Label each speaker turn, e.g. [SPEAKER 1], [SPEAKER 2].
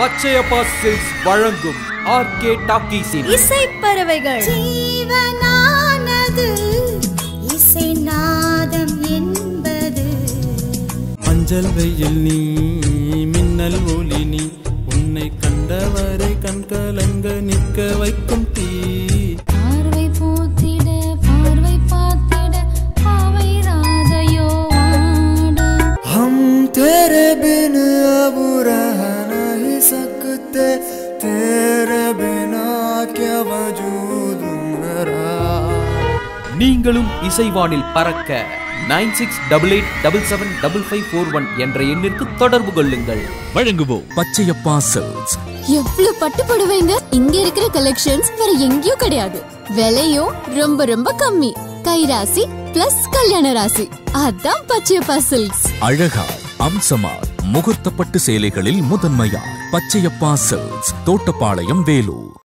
[SPEAKER 1] Pachaiyappa silks வழங்கும் RK டாக்கீஸின்
[SPEAKER 2] இசை பறவைகள்
[SPEAKER 3] ஜீவனானது இசை நாதம் என்பது
[SPEAKER 4] மஞ்சள் வெயில் நீ மின்னல் ஒளி நீ உன்னை கண்டவரை கண்கலங்க நிற்க வைக்கும் தீ
[SPEAKER 3] பார்வை போத்திட பார்வை பார்த்திட பாவை ராதையோ ஆட
[SPEAKER 4] हम तेरे बिन अब रह नहीं सकते तेरे बिना क्या वजूद मेरा
[SPEAKER 1] நீங்களும் இசைவானில் பறக்க nine six double eight double seven double five four one என்ற எண்ணிற்கு தொடர்பு கொள்ளுங்கள்
[SPEAKER 5] வழங்குவோம் பச்சையப்பா சில்க்ஸ்
[SPEAKER 6] எவ்வளவு பட்டு புடவைங்க இங்க இருக்கிற கலெக்ஷன்ஸ் வேற எங்கேயும் கிடையாது விலையும் ரொம்ப ரொம்ப கம்மி கைராசி பிளஸ் கல்யாண ராசி அதான் பச்சையப்பா சில்க்ஸ்
[SPEAKER 5] அழகாய் அம்சமாய் முகூர்த்தப்பட்டு சேலைகளில் முதன்மையார் பச்சையப்பா செல்ஸ் தோட்டப்பாளையம் வேலூர்.